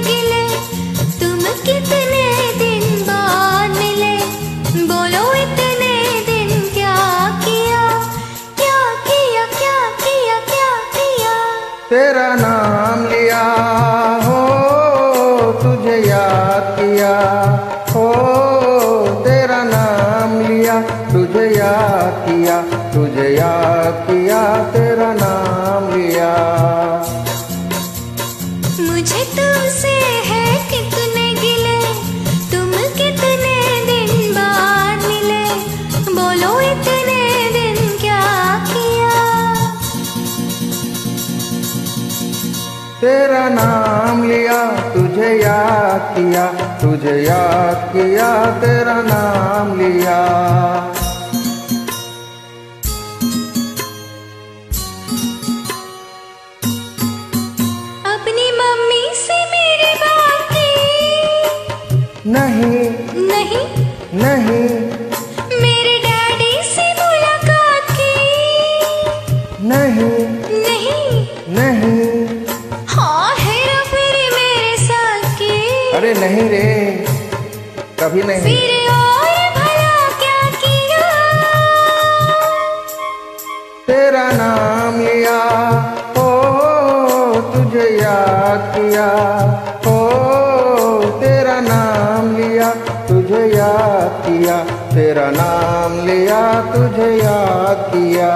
गिले। तुम कितने दिन बोलो इतने दिन क्या किया? तेरा नाम लिया हो, तुझे याद किया हो। तेरा नाम लिया, तुझे याद किया, तुझे याद किया, तेरा नाम लिया। तेरा नाम लिया तुझे याद किया तुझे याद किया तेरा नाम लिया। अपनी मम्मी से मेरी बात। की नहीं। नहीं। नहीं। मेरे डैडी से मुलाकात की। नहीं। नहीं। नहीं। अरे नहीं रे कभी नहीं। तेरा नाम लिया ओ तुझे याद किया ओ तेरा नाम लिया तुझे याद किया तेरा नाम लिया तुझे याद किया।